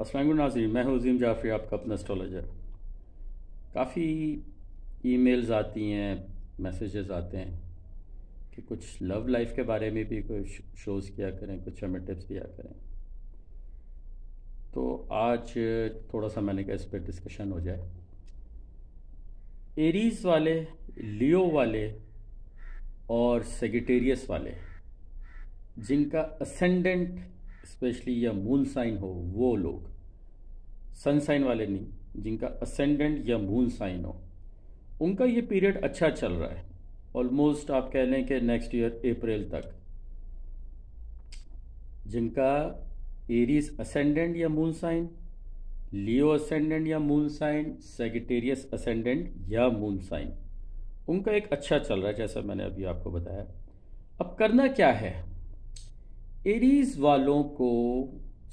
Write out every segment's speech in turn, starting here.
असलम नाजरीन, मैं हूँ अजीम जाफरी, आपका अपना एस्ट्रोलॉजर काफ़ी ईमेल्स आती हैं मैसेजेस आते हैं कि कुछ लव लाइफ के बारे में भी कुछ शोज़ किया करें, कुछ हमें टिप्स दिया करें। तो आज थोड़ा सा मैंने कहा इस पर डिस्कशन हो जाए। एरीज वाले लियो वाले और सेगिटेरियस वाले, जिनका असेंडेंट स्पेशली या मून साइन हो वो लोग सन साइन वाले नहीं जिनका असेंडेंट या मून साइन हो उनका ये पीरियड अच्छा चल रहा है ऑलमोस्ट आप कह लें कि नेक्स्ट ईयर अप्रैल तक जिनका एरीज असेंडेंट या मून साइन लियो असेंडेंट या मून साइन सेगिटेरियस असेंडेंट या मून साइन उनका एक अच्छा चल रहा है जैसा मैंने अभी आपको बताया अब करना क्या है एरीज वालों को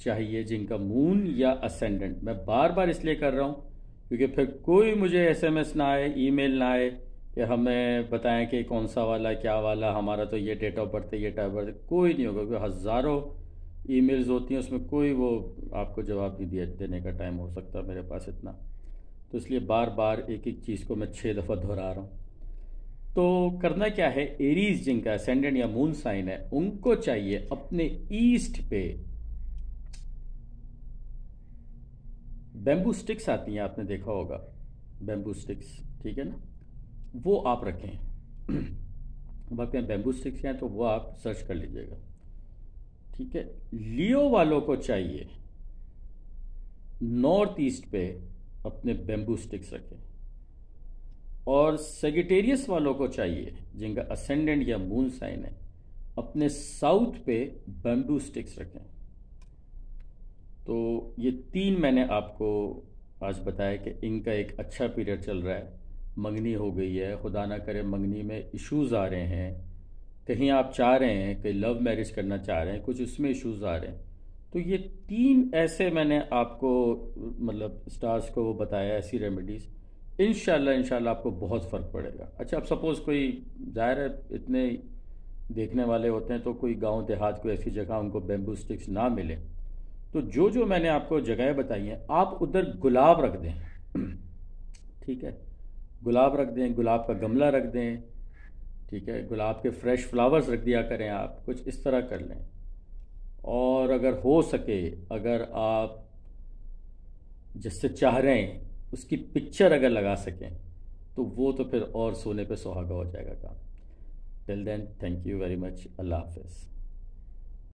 चाहिए जिनका मून या असेंडेंट मैं बार बार इसलिए कर रहा हूँ, क्योंकि फिर कोई मुझे एसएमएस ना आए, ईमेल ना आए कि हमें बताएँ कि कौन सा वाला, क्या वाला, हमारा तो ये डेट ऑफ़ बर्थ है, ये टाइम बर्थ कोई नहीं होगा, क्योंकि हज़ारों ईमेल्स होती हैं, उसमें कोई वो आपको जवाब नहीं दिया, देने का टाइम हो सकता मेरे पास इतना। तो इसलिए बार बार एक एक चीज़ को मैं छः दफ़ा दोहरा रहा हूँ। तो करना क्या है? एरीज जिनका असेंडेंट या मून साइन है, उनको चाहिए अपने ईस्ट पे बेम्बू स्टिक्स आती हैं, आपने देखा होगा। बेम्बू स्टिक्स ठीक है ना? वो आप रखें। अब आपके यहाँ बेम्बू स्टिक्स हैं तो वो आप सर्च कर लीजिएगा। ठीक है? लियो वालों को चाहिए नॉर्थ ईस्ट पे अपने बेम्बू स्टिक्स रखें। और सेगिटेरियस वालों को चाहिए, जिनका असेंडेंट या मून साइन है। अपने साउथ पे बम्बू स्टिक्स रखें। तो ये तीन मैंने आपको आज बताया कि इनका एक अच्छा पीरियड चल रहा है। मंगनी हो गई है। खुदा ना करे मंगनी में इश्यूज़ आ रहे हैं। कहीं आप चाह रहे हैं कि लव मैरिज करना चाह रहे हैं, कुछ उसमें इश्यूज़ आ रहे हैं। तो ये तीन ऐसे मैंने आपको मतलब स्टार्स को बताया, ऐसी रेमेडीज़ इनशाला इनशाला आपको बहुत फ़र्क पड़ेगा। अच्छा अब सपोज़ कोई ज़ाहिर है, इतने देखने वाले होते हैं तो कोई गाँव, देहात, कोई ऐसी जगह, उनको बेम्बू स्टिक्स ना मिले। तो जो जो मैंने आपको जगह बताई हैं, आप उधर गुलाब रख दें। ठीक है? गुलाब रख दें, गुलाब का गमला रख दें। ठीक है? गुलाब के फ्रेश फ्लावर्स रख दिया करें आप, कुछ इस तरह कर लें। और अगर हो सके, अगर आप जिससे चाह रहे हैं उसकी पिक्चर अगर लगा सकें तो वो तो फिर और सोने पे सुहागा हो जाएगा काम। Till then thank you very much अल्लाह हाफिज़।